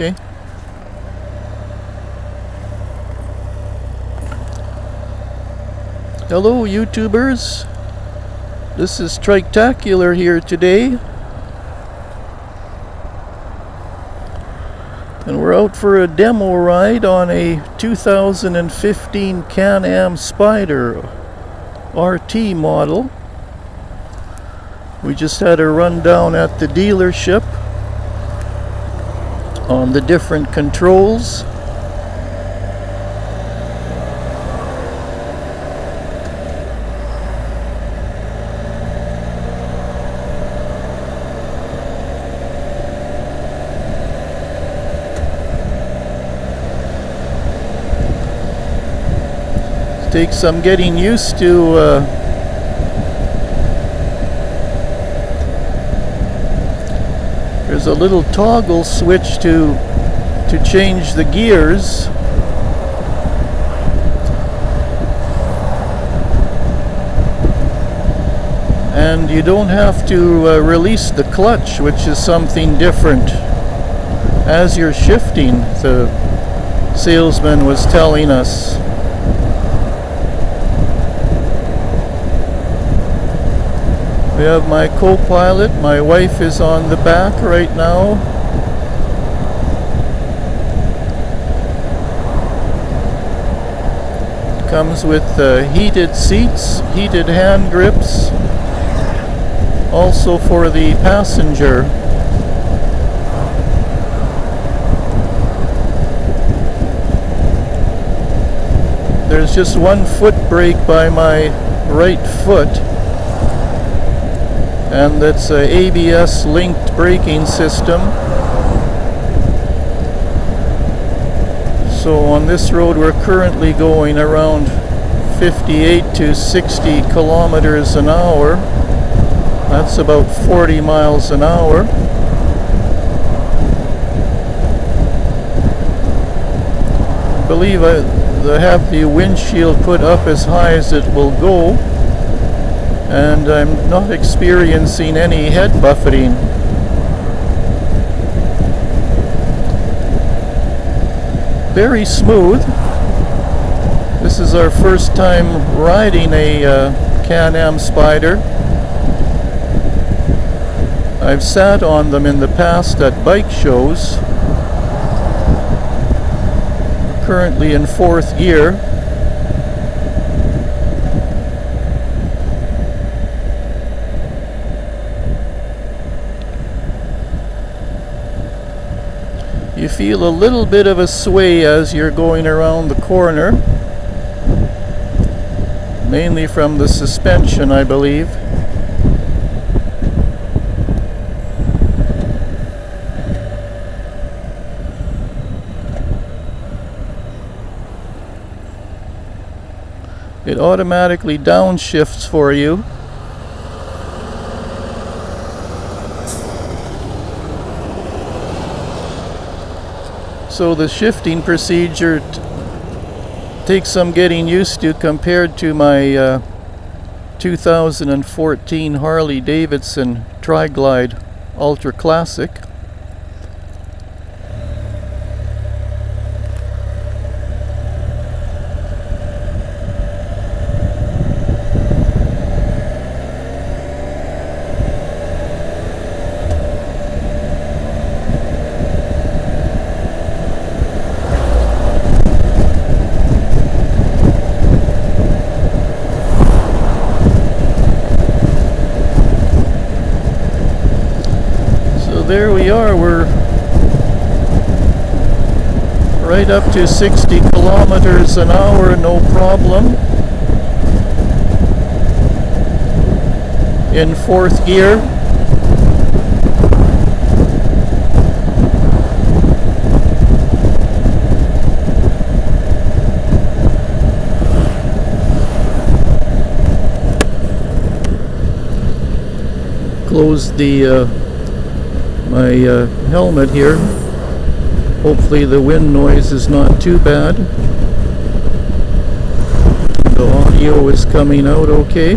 Okay. Hello, YouTubers. This is Triketacular here today. And we're out for a demo ride on a 2015 Can-Am Spyder RT model. We just had a run down at the dealership on the different controls. Takes some getting used to uh, There's a little toggle switch to to change the gears. And you don't have to uh, release the clutch, which is something different as you're shifting, the salesman was telling us. We have my co-pilot. My wife is on the back right now. Comes with uh, heated seats, heated hand grips. Also for the passenger. There's just one foot brake by my right foot and it's a ABS linked braking system. So on this road we're currently going around 58 to 60 kilometers an hour. That's about 40 miles an hour. I believe I, have the windshield put up as high as it will go and I'm not experiencing any head buffeting. Very smooth. This is our first time riding a uh, Can-Am Spyder. I've sat on them in the past at bike shows. Currently in fourth gear. You feel a little bit of a sway as you're going around the corner. Mainly from the suspension, I believe. It automatically downshifts for you. So the shifting procedure takes some getting used to compared to my uh, 2014 Harley Davidson Tri-Glide Ultra Classic. there we are. We're right up to 60 kilometers an hour, no problem. In fourth gear. Close the uh, my uh, helmet here. Hopefully the wind noise is not too bad. The audio is coming out okay.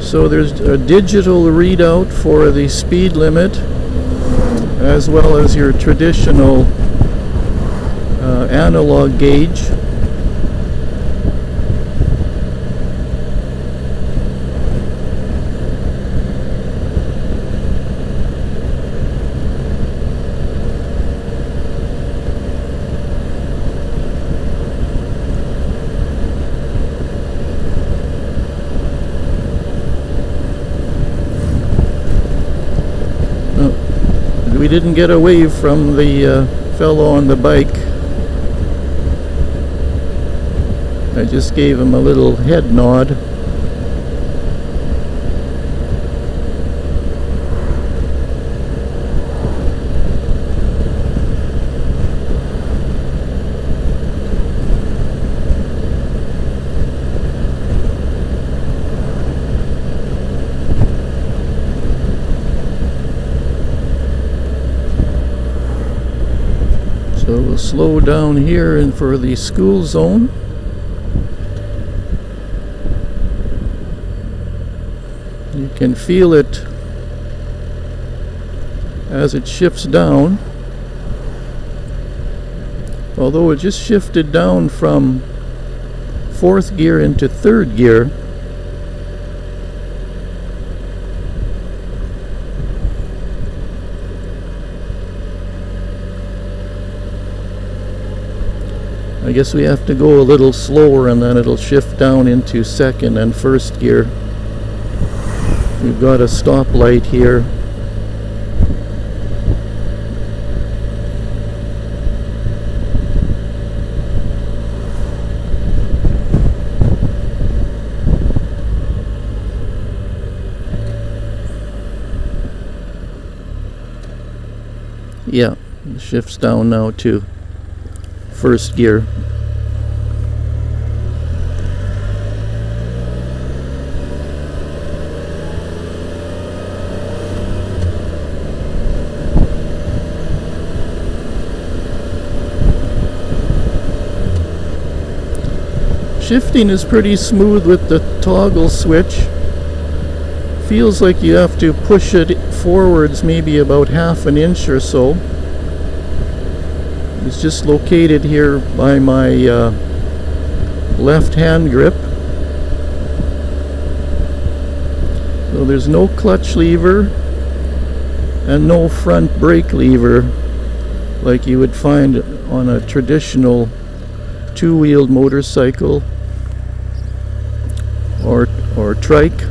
So there's a digital readout for the speed limit as well as your traditional uh, analog gauge. we didn't get away from the uh, fellow on the bike. I just gave him a little head nod. So we'll slow down here and for the school zone. You can feel it as it shifts down. Although it just shifted down from fourth gear into third gear. I guess we have to go a little slower and then it'll shift down into second and first gear. We've got a stoplight here. Yeah, shifts down now to first gear. Shifting is pretty smooth with the toggle switch. Feels like you have to push it forwards maybe about half an inch or so. It's just located here by my uh, left hand grip. So there's no clutch lever and no front brake lever like you would find on a traditional two-wheeled motorcycle or or trike.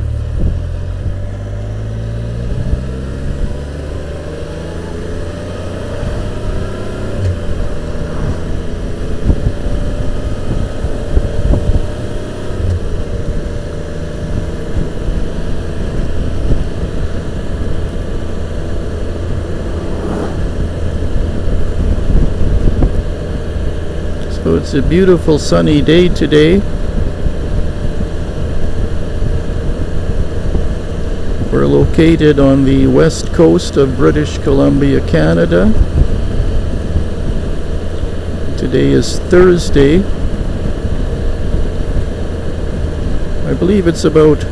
So it's a beautiful sunny day today. We're located on the west coast of British Columbia, Canada. Today is Thursday. I believe it's about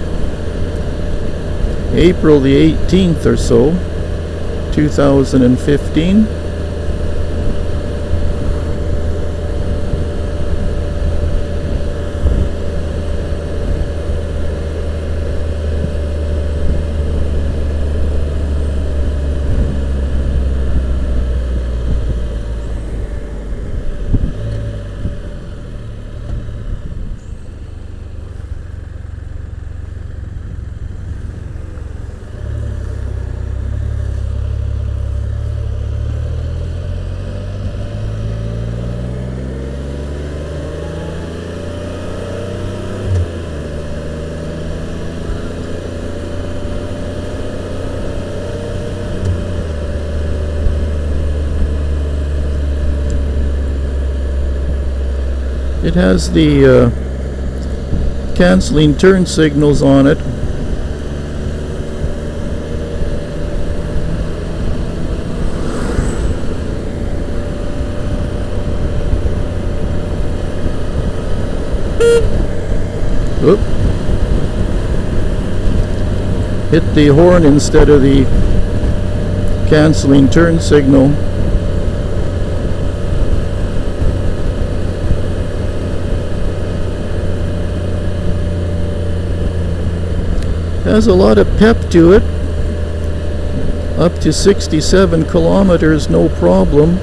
April the 18th or so, 2015. It has the uh, canceling turn signals on it. Oop. hit the horn instead of the canceling turn signal. Has a lot of pep to it. Up to 67 kilometers, no problem.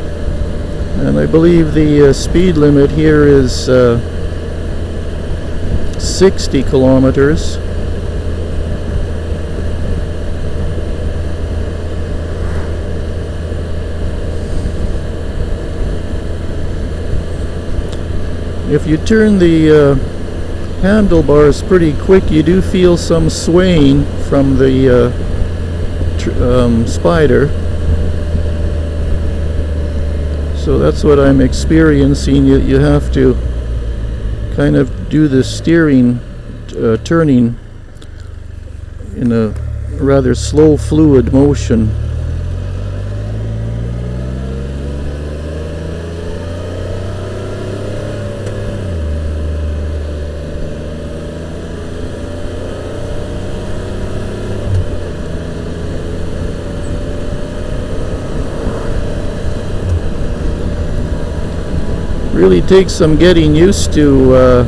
And I believe the uh, speed limit here is uh, 60 kilometers. If you turn the uh, handlebars pretty quick, you do feel some swaying from the uh, um, Spyder. So that's what I'm experiencing. You, you have to kind of do the steering, uh, turning in a rather slow fluid motion. Really takes some getting used to uh,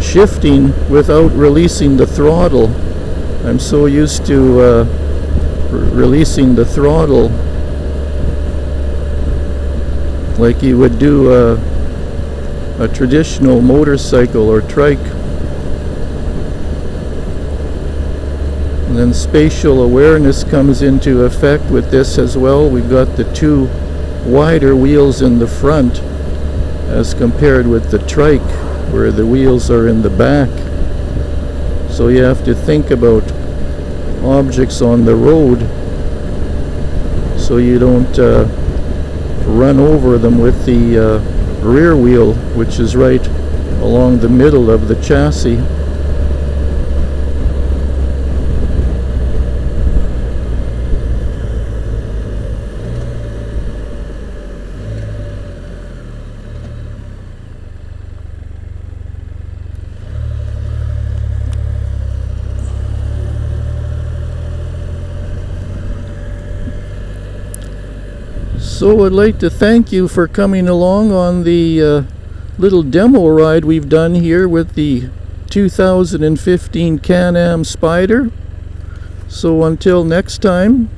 shifting without releasing the throttle. I'm so used to uh, releasing the throttle like you would do a, a traditional motorcycle or trike. And then spatial awareness comes into effect with this as well. We've got the two wider wheels in the front as compared with the trike where the wheels are in the back. So you have to think about objects on the road so you don't uh, run over them with the uh, rear wheel which is right along the middle of the chassis. So I'd like to thank you for coming along on the uh, little demo ride we've done here with the 2015 Can-Am Spyder. So until next time,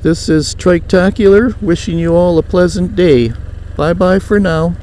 this is Triketacular wishing you all a pleasant day. Bye bye for now.